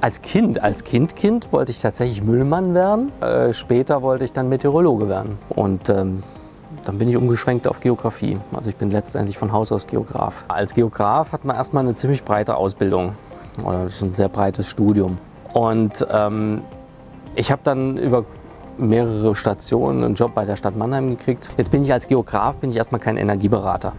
Als Kind, als Kind-Kind wollte ich tatsächlich Müllmann werden. Äh, später wollte ich dann Meteorologe werden. Und ähm, dann bin ich umgeschwenkt auf Geografie. Also ich bin letztendlich von Haus aus Geograf. Als Geograf hat man erstmal eine ziemlich breite Ausbildung oder ein sehr breites Studium. Und ähm, ich habe dann über mehrere Stationen einen Job bei der Stadt Mannheim gekriegt. Jetzt bin ich als Geograf bin ich erstmal kein Energieberater.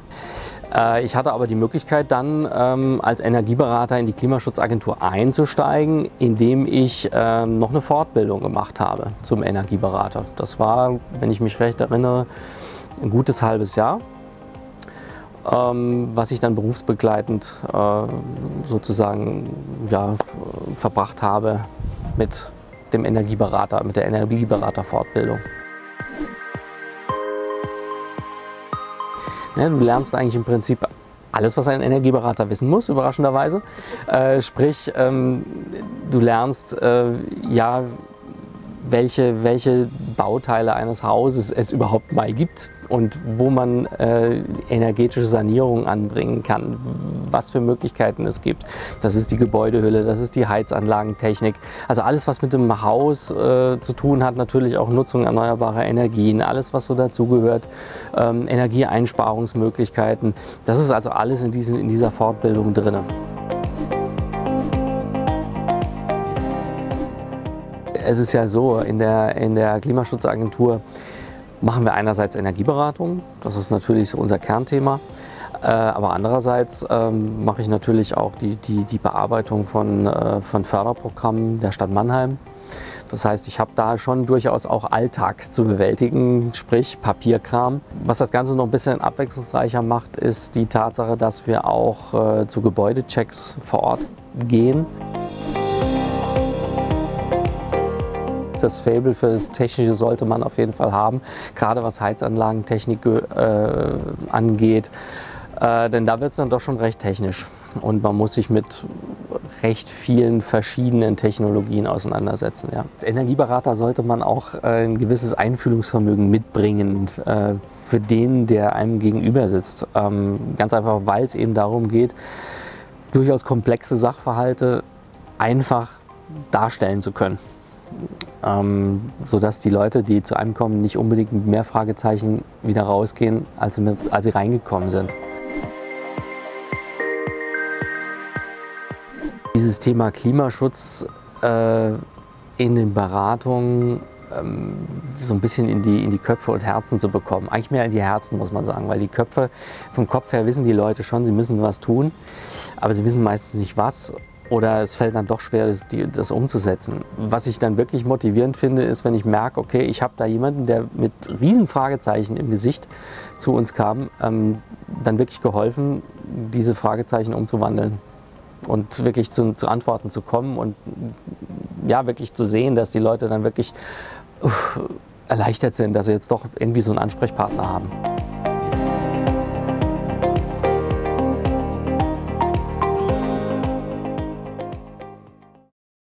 Äh, ich hatte aber die Möglichkeit dann ähm, als Energieberater in die Klimaschutzagentur einzusteigen, indem ich ähm, noch eine Fortbildung gemacht habe zum Energieberater. Das war, wenn ich mich recht erinnere, ein gutes halbes Jahr, ähm, was ich dann berufsbegleitend äh, sozusagen ja, verbracht habe mit dem Energieberater, mit der Energieberaterfortbildung. Ja, du lernst eigentlich im Prinzip alles, was ein Energieberater wissen muss, überraschenderweise. Äh, sprich, ähm, du lernst äh, ja, welche, welche Bauteile eines Hauses es überhaupt mal gibt und wo man äh, energetische Sanierung anbringen kann, was für Möglichkeiten es gibt. Das ist die Gebäudehülle, das ist die Heizanlagentechnik. Also alles, was mit dem Haus äh, zu tun hat, natürlich auch Nutzung erneuerbarer Energien, alles, was so dazugehört, ähm, Energieeinsparungsmöglichkeiten. Das ist also alles in, diesen, in dieser Fortbildung drin. Es ist ja so, in der, in der Klimaschutzagentur machen wir einerseits Energieberatung, das ist natürlich so unser Kernthema. Äh, aber andererseits ähm, mache ich natürlich auch die, die, die Bearbeitung von, äh, von Förderprogrammen der Stadt Mannheim. Das heißt, ich habe da schon durchaus auch Alltag zu bewältigen, sprich Papierkram. Was das Ganze noch ein bisschen abwechslungsreicher macht, ist die Tatsache, dass wir auch äh, zu Gebäudechecks vor Ort gehen. Das Fable für das Technische sollte man auf jeden Fall haben, gerade was Heizanlagentechnik äh, angeht. Äh, denn da wird es dann doch schon recht technisch und man muss sich mit recht vielen verschiedenen Technologien auseinandersetzen. Ja. Als Energieberater sollte man auch äh, ein gewisses Einfühlungsvermögen mitbringen äh, für den, der einem gegenüber sitzt. Ähm, ganz einfach, weil es eben darum geht, durchaus komplexe Sachverhalte einfach darstellen zu können ähm, sodass die Leute, die zu einem kommen, nicht unbedingt mit mehr Fragezeichen wieder rausgehen, als sie, mit, als sie reingekommen sind. Dieses Thema Klimaschutz äh, in den Beratungen ähm, so ein bisschen in die, in die Köpfe und Herzen zu bekommen. Eigentlich mehr in die Herzen, muss man sagen, weil die Köpfe, vom Kopf her wissen die Leute schon, sie müssen was tun, aber sie wissen meistens nicht was oder es fällt dann doch schwer, das, umzusetzen. Was ich dann wirklich motivierend finde, ist, wenn ich merke, okay, ich habe da jemanden, der mit riesen Fragezeichen im Gesicht zu uns kam, ähm, dann wirklich geholfen, diese Fragezeichen umzuwandeln und wirklich zu, zu, Antworten zu kommen und ja, wirklich zu sehen, dass die Leute dann wirklich uff, erleichtert sind, dass sie jetzt doch irgendwie so einen Ansprechpartner haben.